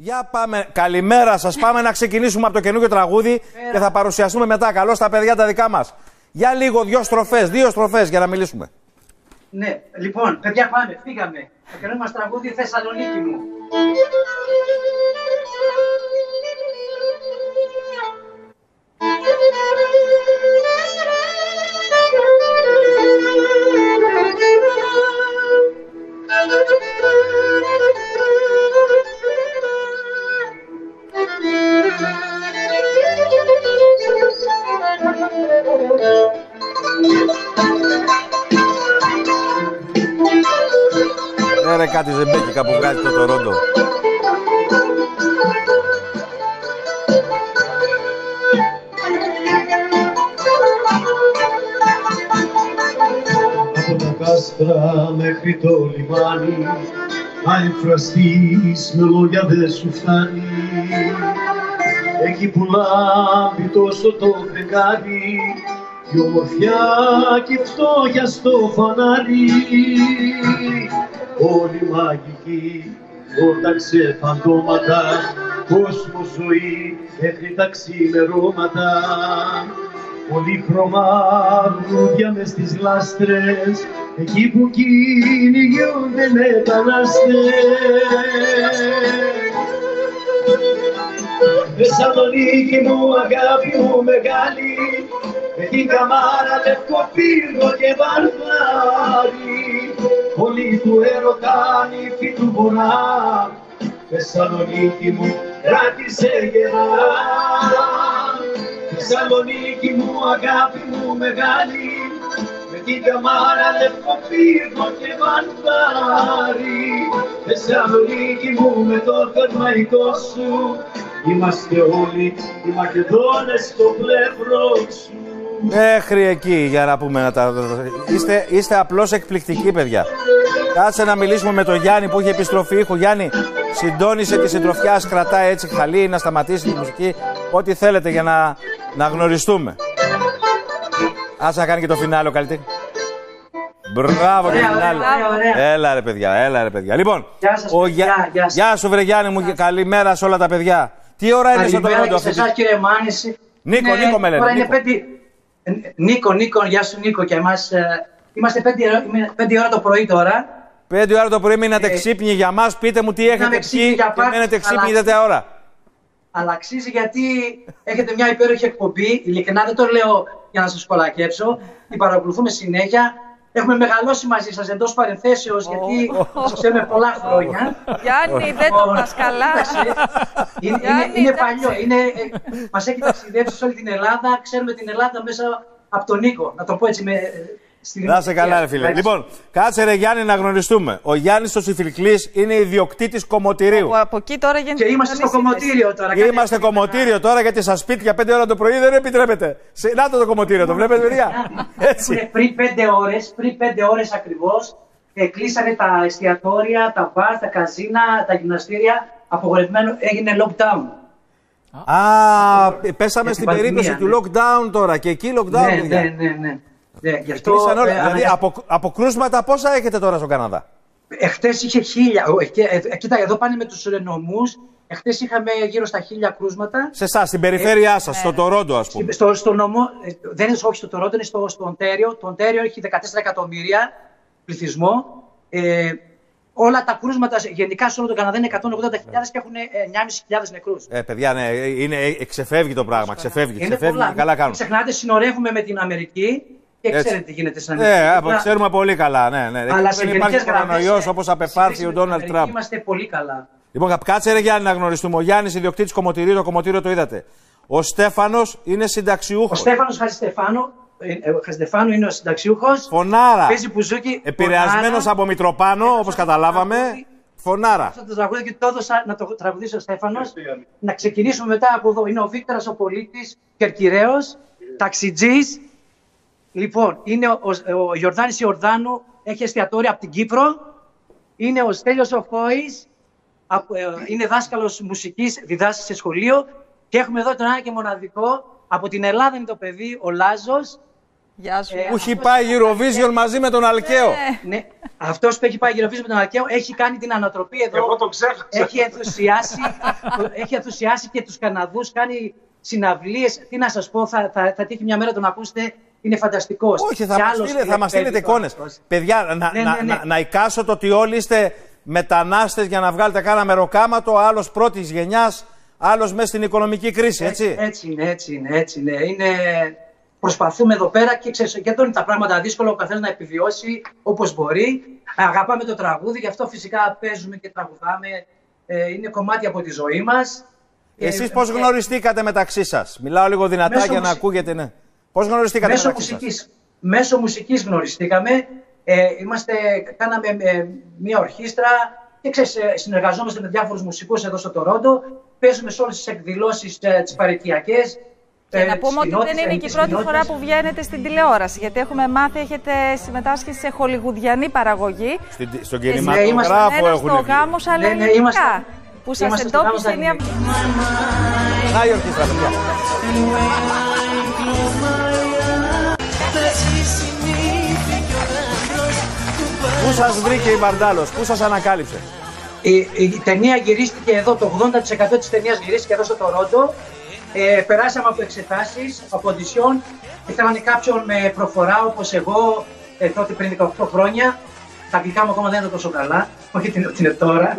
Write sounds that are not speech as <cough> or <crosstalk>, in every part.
Για πάμε. Καλημέρα σας. Πάμε να ξεκινήσουμε από το καινούργιο τραγούδι και θα παρουσιαστούμε μετά. Καλώς τα παιδιά τα δικά μας. Για λίγο, δύο στροφές. Δύο στροφές για να μιλήσουμε. Ναι, λοιπόν, παιδιά πάμε, φύγαμε. Το καινούργιο μας τραγούδι Θεσσαλονίκη μου. Ρε, κάτι ζεμπέκικα που βγάζει το Τορόντο. Από τα κάστρα μέχρι το λιμάνι αν εκφραστείς με λόγια δεν σου φτάνει Εκεί που λάμπει τόσο το φεγγάρι η ομορφιά και η φτώχεια στο φανάρι Όλοι μαγικοί όρταξε φαντώματα κόσμος ζωή μέχρι τα ξημερώματα. Πολύχρωμα λουλούδια μες στις λάστρες εκεί που κυνηγιούνται μετανάστες. Θεσσαλονίκη μου αγάπη μου μεγάλη με την καμάρα λευκό πύργο και βαρδάρι πολύ του έρωτα νύφη του βορρά. Θεσσαλονίκη μου κράτησε γερά. Θεσσαλονίκη μου αγάπη μου μεγάλη. Με την καμάρα λευκό πύργο και βαρδάρι Θεσσαλονίκη μου με το θερμαϊκό σου. Είμαστε όλοι οι Μακεδόνες στο πλευρό σου Μέχρι εκεί για να πούμε να τα. Είστε, είστε απλώς εκπληκτικοί, παιδιά. Κάτσε να μιλήσουμε με τον Γιάννη που έχει επιστροφή ήχου. Γιάννη, συντόνισε τη συντροφιά, ας κρατάει έτσι χαλή, να σταματήσει τη μουσική. Ό,τι θέλετε για να, να γνωριστούμε. Άσε να κάνει και το φινάλο καλύτερα. Μπράβο, το Ωραία, φινάλο. ωραία, ωραία. Έλα ρε παιδιά, έλα ρε παιδιά. Λοιπόν, Γεια σας, ο παιδιά, Γεια- γεια σας. γεια σου βρε Γιάννη μου, και καλημέρα σε όλα τα παιδιά. Τι ώρα είναι στο Καλημέρα Τωρόντο και αυτή σε τη εσάς κύριε Μάνηση. Νίκο, Είναι- Νίκο με λένε, Τώρα είναι Νίκο. Πέντε... ε, Νίκο, Νίκο, γεια σου Νίκο και εμάς. ε, Είμαστε πέντε, ώρα- είμαι πέντε ώρα το πρωί τώρα. Πέντε ώρα το πρωί μείνατε Ε, ξύπνοι για μας, πείτε μου τι έχετε μείναμε πιει ξύπνοι για και πά- μένετε ξύπνοι αλλά- τέτοια ώρα. Αλλά αξίζει γιατί έχετε μια υπέροχη εκπομπή. Ειλικρινά δεν το λέω για να σας κολακέψω. Την παρακολουθούμε συνέχεια. Έχουμε μεγαλώσει μαζί σας εντός παρενθέσεως γιατί σας ξέρουμε πολλά χρόνια. Γιάννη, δεν το πας καλά. Είναι, Γιάννη, είναι, είναι εντάξει. παλιό. Είναι, ε, μας έχει ταξιδέψει σε όλη την Ελλάδα. Ξέρουμε την Ελλάδα μέσα από τον Νίκο. Να το πω έτσι με, ε, στην Να είσαι καλά, ρε φίλε. Εντάξει. Λοιπόν, κάτσε ρε Γιάννη να γνωριστούμε. Ο Γιάννης ο Συφιλκλής είναι ιδιοκτήτης κομμωτηρίου. Που από εκεί τώρα γίνεται. Και είμαστε στο καλή σύνδεση. κομμωτήριο τώρα. Και Κάτι είμαστε έχουμε κομμωτήριο τώρα γιατί στα σπίτια 5 ώρα το πρωί δεν επιτρέπεται. Σε, να το το κομμωτήριο, το βλέπετε, παιδιά. <laughs> Έτσι. Έχουν πριν πέντε ώρες, πριν πέντε ώρες ακριβώς, ε, κλείσανε τα εστιατόρια, τα μπαρ, τα καζίνα, τα γυμναστήρια. Απογορευμένο έγινε lockdown. Α, πέσαμε Για στην την περίπτωση του πανδημία, lockdown τώρα και εκεί lockdown. ναι, παιδιά. ναι, ναι, ναι. Ναι. Γι' αυτό, Κλείσαν όλα. ε, δηλαδή αναγκαστικά- από, από κρούσματα πόσα έχετε τώρα στον Καναδά; Εχθές είχε χίλια. ο, ε, και, ε, κοίτα, εδώ πάνε με τους νομούς. Εχθές είχαμε γύρω στα χίλια κρούσματα. Σε εσάς, στην περιφέρειά σας, στο Τορόντο, ας πούμε. Στο, στο νομό, ε, δεν είναι όχι στο Τωρόντο, είναι στο, στο Οντέριο. Το Οντέριο έχει 14 εκατομμύρια πληθυσμό. Ε, όλα τα κρούσματα γενικά σε όλο τον Καναδά είναι 180.000 και έχουν ε, 9.500 νεκρούς. Ε, παιδιά, ναι, είναι, ε, ξεφεύγει το πράγμα. Ξεφεύγει, Είναι ξεφεύγει πολλά. και καλά Μην κάνουν. ξεχνάτε, συνορεύουμε με την Αμερική και Έτσι. ξέρετε τι γίνεται στην Αμερική. Ε, από, Απλά- ξέρουμε πολύ καλά, ναι, ναι. Εκεί Αλλά δεν σε υπάρχει γενικές γραμμές, κορονοϊός ε, όπως απεφάρθη σε ο σχέση με την Ντόναλτ Αμερική Τραμπ. Είμαστε πολύ καλά. Λοιπόν, κάτσε ρε Γιάννη να γνωριστούμε. Ο Γιάννης ιδιοκτήτης κομμωτηρίου, το κομμωτήριο το είδατε. Ο Στέφανος είναι Ο συνταξιούχος. Στέφανος Χατζηστεφάνου, ε, ε, ο Χατζηστεφάνου είναι ο συνταξιούχος. Φωνάρα. Παίζει μπουζούκι. Επηρεασμένος φωνάρα. από Μητροπάνο, όπως αυτό το καταλάβαμε. τραγούδι. Φωνάρα. Αυτό το τραγούδι και το έδωσα να το τραγουδήσει ο Στέφανος. Να ξεκινήσουμε μετά από εδώ. Είναι ο Βίκτορας ο Πολίτης, Κερκυραίος, ταξιτζής. Λοιπόν, είναι ο, ο, ο Ιορδάνης Ιορδάνου, έχει εστιατόρια από την Κύπρο. Είναι ο Στέλιος ο Χόης, απ- ε, είναι δάσκαλος μουσικής, διδάσκει σε σχολείο. Και έχουμε εδώ τον ένα και μοναδικό, από την Ελλάδα είναι το παιδί, ο Λάζος. Γεια σου. Ε, Που έχει πάει Eurovision μαζί με τον Αλκαίο. Ε, Ναι, Αυτός που έχει πάει γυροφύση με τον Αρκαίο έχει κάνει την ανατροπή εδώ. Εγώ το ξέχασα. Έχει ενθουσιάσει, έχει ενθουσιάσει και τους Καναδούς, κάνει συναυλίες. Τι να σας πω, θα, θα, θα τύχει μια μέρα τον ακούσετε. Είναι φανταστικό. Όχι, θα μας στείλετε, θα μας στείλετε εικόνες. Παιδιά, να, Ναι, να, ναι, ναι. να, να εικάσω το ότι όλοι είστε μετανάστες για να βγάλετε κάνα μεροκάματο, άλλος πρώτης γενιάς, άλλος μέσα στην οικονομική κρίση, έτσι. Έτσι είναι, έτσι είναι, έτσι είναι. είναι... Προσπαθούμε εδώ πέρα και ξέρεις, και εδώ είναι τα πράγματα δύσκολα ο καθένας να επιβιώσει όπως μπορεί. Αγαπάμε το τραγούδι, γι' αυτό φυσικά παίζουμε και τραγουδάμε. Ε, είναι κομμάτι από τη ζωή μας. Εσείς πώς γνωριστήκατε μεταξύ σας; Μιλάω λίγο δυνατά Μέσω για να μουσι- ακούγεται, ναι. Πώς γνωριστήκατε Μέσω μεταξύ σας; μουσικής, μέσω μουσικής γνωριστήκαμε. Ε, είμαστε, κάναμε ε, μια ορχήστρα και ξέρεις, ε, συνεργαζόμαστε με διάφορους μουσικούς εδώ στο Τορόντο. Παίζουμε σε όλες τις εκδηλώσεις ε, τις παροικιακές. Και ε, να πούμε ότι κοινότητες, δεν είναι και η ελληνικές πρώτη φορά κοινότητες. που βγαίνετε στην τηλεόραση. Γιατί έχουμε μάθει, έχετε συμμετάσχει σε χολιγουδιανή παραγωγή. Στην- Στον Ναι, κινηματογράφο Ένας έχουν στο βγει. γάμος αλλά Ναι, ναι, ελληνικά. είμαστε- Που σας είμαστε στο γάμο στα εντόπισε μια. ελληνικά. Να η ορχήστρα, παιδιά. Πού σας βρήκε η Βαρντάλο, πού σας ανακάλυψε; Η, η ταινία γυρίστηκε εδώ, το 80% της ταινίας γυρίστηκε εδώ στο Τορόντο. Ε, περάσαμε από εξετάσεις, από οντισιόν. Ήθελαν κάποιον με προφορά όπως εγώ ε, τότε πριν 18 χρόνια. Τα αγγλικά μου ακόμα δεν είναι τόσο καλά, όχι την ότι είναι τώρα.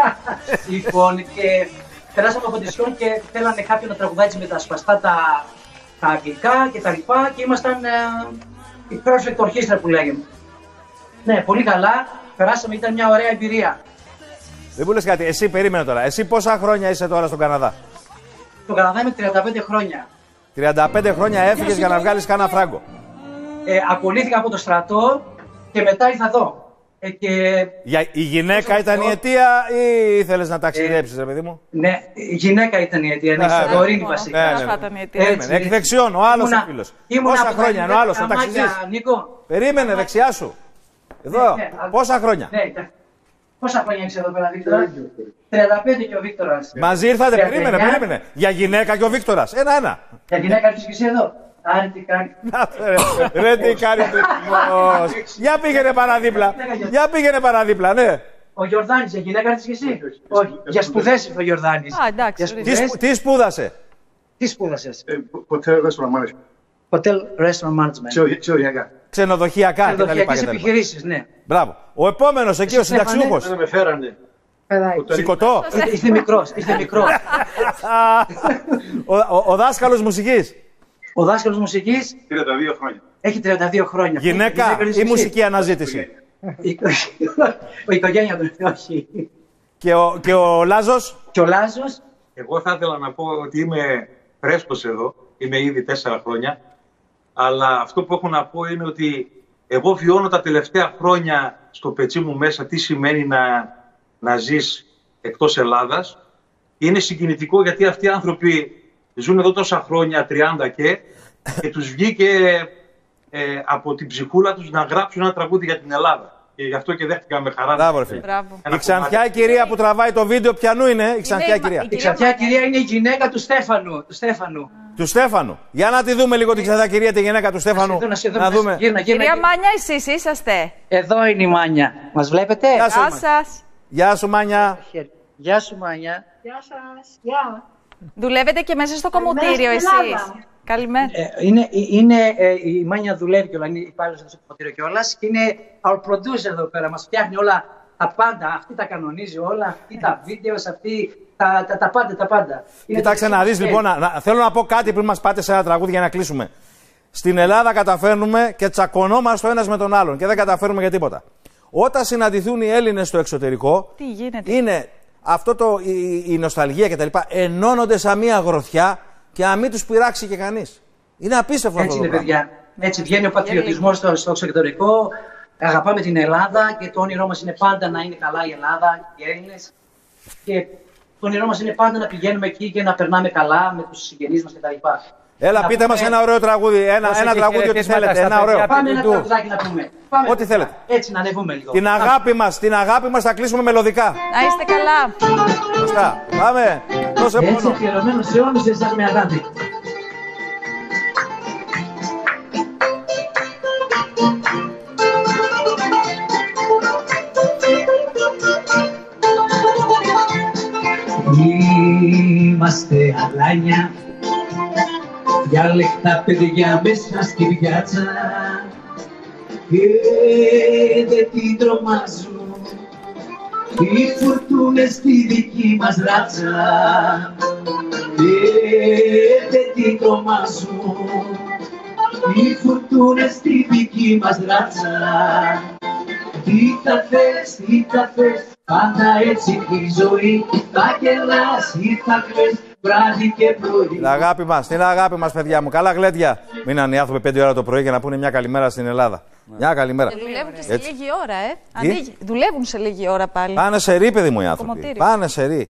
<laughs> λοιπόν, και περάσαμε από οντισιόν και θέλανε κάποιον να τραγουδάει με τα σπαστά τα, τα αγγλικά και τα λοιπά και ήμασταν ε, η perfect orchestra που λέγαμε. Ναι, πολύ καλά. Περάσαμε, ήταν μια ωραία εμπειρία. Δεν μου λες κάτι, εσύ περίμενε τώρα. Εσύ πόσα χρόνια είσαι τώρα στον Καναδά; Το Καναδά είμαι 35 χρόνια. 35 χρόνια έφυγες για να βγάλεις κάνα φράγκο. Ε, απολύθηκα από το στρατό και μετά ήρθα εδώ. Ε, και, Για, η γυναίκα ήταν η αιτία ή ήθελες να ταξιδέψει, ρε παιδί μου; ναι, η γυναίκα ήταν η αιτία, ναι, Α, η ναι. Σαντορίνη Ναι, βασικά. ναι. Αυτά ήταν η αιτία. Έτσι, Περίμενε, εκ ναι. δεξιών, ο άλλος Ήμουνα- ο φίλος. ήμουνα Πόσα από τα χρόνια είναι ο άλλος, ο γυναίκα ταξιτζή. μάτια, Νίκο. Περίμενε, δεξιά σου. Εδώ, Ναι, ναι, πόσα χρόνια; Ναι, τα- πόσα χρόνια έχεις εδώ πέρα, Βίκτορας; 35 και ο Βίκτορας. Μαζί ήρθατε, 39. περίμενε, περίμενε. Για γυναίκα και ο Βίκτορας. Ένα-ένα. Για γυναίκα έρθεις και εσύ εδώ. Άρη τι κάνει. Να, ρε, Ρε, τι κάνει τύπος. Για πήγαινε παραδίπλα. Για πήγαινε παραδίπλα, ναι. Ο Γιορδάνης, για γυναίκα έρθεις και εσύ. Όχι, για σπουδές ήρθε ο Γιορδάνης. Α, εντάξει, Για Τι, ορίστε. σπουδές, σπου- τι σπούδασε; τι σπούδασες. Ε, Ποτέ restaurant management. Hotel Restaurant Management. Ξεω- Ξεωριακά. Ξενοδοχειακά κτλ. Ξενοδοχειακές κτλ. επιχειρήσεις, ναι. Μπράβο. Ο επόμενος εκεί, ο Στέφανε. συνταξιούχος. Δεν με φέρανε. Παιδάκι. Σηκωτό. Είστε- Είστε μικρός, είστε μικρός. <laughs> Ο, ο, ο δάσκαλος μουσικής. Ο δάσκαλος μουσικής 32 χρόνια. έχει 32 χρόνια. Γυναίκα έρθεις ή εσύ. μουσική αναζήτηση; Η- Ο οικογένεια του, όχι. Και ο, και ο Λάζος; Και ο Λάζος, Εγώ θα ήθελα να πω ότι είμαι φρέσκος εδώ, είμαι ήδη τέσσερα χρόνια, αλλά αυτό που έχω να πω είναι ότι εγώ βιώνω τα τελευταία χρόνια στο πετσί μου μέσα τι σημαίνει να, να ζεις εκτός Ελλάδας. Είναι συγκινητικό γιατί αυτοί οι άνθρωποι ζουν εδώ τόσα χρόνια, 30 και, και τους βγήκε ε, από την ψυχούλα τους να γράψουν ένα τραγούδι για την Ελλάδα. Και γι' αυτό και δέχτηκα με χαρά. Μπράβο, ρε φίλε. Μπράβο. Ένα Η ξανθιά κομμάτι. κυρία που τραβάει το βίντεο πιανού είναι. Η ξανθιά η μα- κυρία. η η ξανθιά κυρία είναι η γυναίκα του Στέφανου. Του Στέφανου. Του Στέφανου. Για να τη δούμε λίγο την ξανθιά κυρία, τη γυναίκα του Στέφανου. Εδώ, να σε δω, Να να σε- δούμε. Γύρνα, γύρνα, Κυρία γύρνα. Μάνια, εσείς είσαστε; Εδώ είναι η Μάνια. Μας βλέπετε; Γεια σου. Γεια σας. Γεια σου, Μάνια. Χέρι. Γεια σου Μάνια. Γεια σας. Γεια. Δουλεύετε και μέσα στο κομμωτήριο στην εσείς. Ελλάδα. Καλημέρα. Ε, είναι, είναι, ε, η Μάνια δουλεύει κιόλα, είναι υπάλληλος στο κομμωτήριο κιόλας και είναι our producer εδώ πέρα. Μας φτιάχνει όλα τα πάντα. Αυτή τα κανονίζει όλα. Αυτή τα βίντεος, αυτή τα, τα, τα πάντα. Τα πάντα. Είναι Κοίταξε το- να δεις λοιπόν. να- να- θέλω να πω κάτι πριν μας πάτε σε ένα τραγούδι για να κλείσουμε. Στην Ελλάδα καταφέρνουμε και τσακωνόμαστε ο ένας με τον άλλον και δεν καταφέρουμε για τίποτα. Όταν συναντηθούν οι Έλληνες στο εξωτερικό, Τι γίνεται; είναι αυτό το, η, η νοσταλγία κτλ. Ενώνονται σαν μία γροθιά και να μην τους πειράξει και κανείς. Είναι απίστευτο Έτσι αυτό είναι, το πράγμα. παιδιά. Έτσι βγαίνει ο πατριωτισμός στο, στο εξωτερικό. Αγαπάμε την Ελλάδα και το όνειρό μας είναι πάντα να είναι καλά η Ελλάδα, οι Έλληνες. Και το όνειρό μας είναι πάντα να πηγαίνουμε εκεί και να περνάμε καλά με τους συγγενείς μας κτλ. Έλα, πείτε μας ένα ωραίο τραγούδι. Ένα, ένα τραγούδι, ό,τι ε, θέλετε. Ένα ωραίο. Πάμε ένα τραγουδάκι να πούμε. Πάμε ό,τι θέλετε. Έτσι να ανεβούμε λίγο. Την αγάπη μας, την αγάπη μας θα κλείσουμε μελωδικά. Να είστε καλά. Σωστά. Πάμε. Τόσο πολύ. Έτσι αφιερωμένος σε όλους εσάς με αγάπη. Είμαστε αλάνια Διάλεκτα παιδιά μέσα στη πιάτσα. Και δεν την τρομάζουν Οι φουρτούνες στη δική μας ράτσα. Και δεν την τρομάζουν Οι φουρτούνες στη δική μας ράτσα. Τι θα θες, τι θα θες, πάντα έτσι η ζωή Θα γελάς ή θα κλαις, βράδυ και πρωί Την αγάπη μας, την αγάπη μας, παιδιά μου. Καλά γλέντια. Μείναν οι άνθρωποι 5 ώρα το πρωί για να πούνε μια καλημέρα στην Ελλάδα. Μια καλημέρα. Και δουλεύουν και σε Έτσι. λίγη ώρα, ε. Ανοίγει. Δουλεύουν σε λίγη ώρα πάλι. Πάνε σε ρί, παιδί μου οι άνθρωποι. Κομμωτήριο. Πάνε σε ρί.